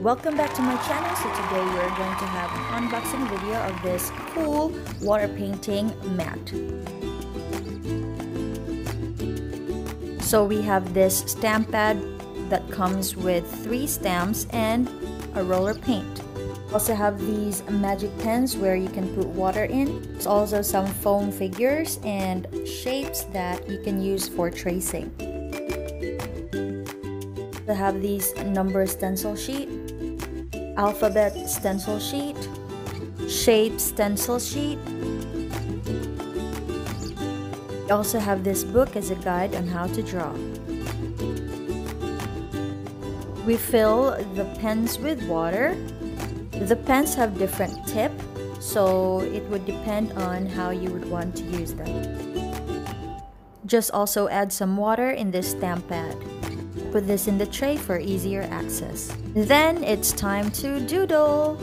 Welcome back to my channel. So today we're going to have an unboxing video of this cool water painting mat. So we have this stamp pad that comes with three stamps and a roller paint. Also have these magic pens where you can put water in. There's also some foam figures and shapes that you can use for tracing. We have these number stencil sheet, alphabet stencil sheet, shape stencil sheet. We also have this book as a guide on how to draw. We fill the pens with water the pens have different tip, so it would depend on how you would want to use them. Just also add some water in this stamp pad. Put this in the tray for easier access. Then it's time to doodle!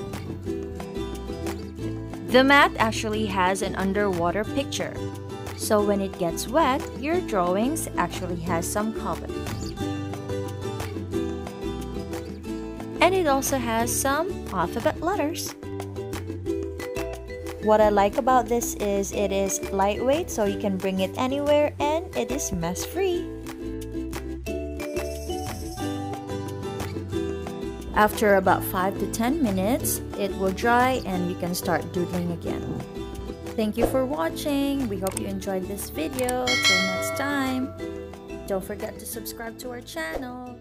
The mat actually has an underwater picture. So when it gets wet, your drawings actually has some color. And it also has some alphabet letters. What I like about this is it is lightweight so you can bring it anywhere and it is mess free. After about 5 to 10 minutes, it will dry and you can start doodling again. Thank you for watching. We hope you enjoyed this video. Till next time, don't forget to subscribe to our channel.